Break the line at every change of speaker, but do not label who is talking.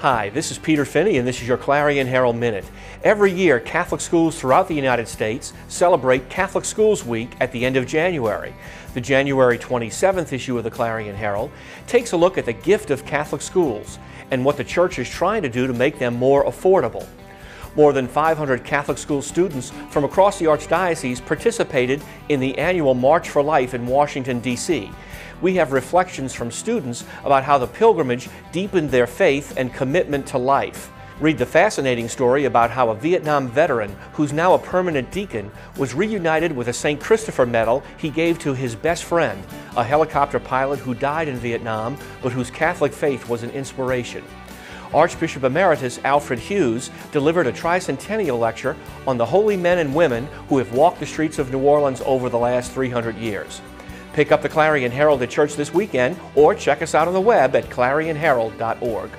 Hi, this is Peter Finney and this is your Clarion Herald Minute. Every year, Catholic schools throughout the United States celebrate Catholic Schools Week at the end of January. The January 27th issue of the Clarion Herald takes a look at the gift of Catholic schools and what the Church is trying to do to make them more affordable. More than 500 Catholic school students from across the Archdiocese participated in the annual March for Life in Washington, D.C. We have reflections from students about how the pilgrimage deepened their faith and commitment to life. Read the fascinating story about how a Vietnam veteran, who's now a permanent deacon, was reunited with a St. Christopher medal he gave to his best friend, a helicopter pilot who died in Vietnam but whose Catholic faith was an inspiration. Archbishop Emeritus Alfred Hughes delivered a tricentennial lecture on the holy men and women who have walked the streets of New Orleans over the last 300 years. Pick up the Clarion Herald at church this weekend or check us out on the web at clarionherald.org.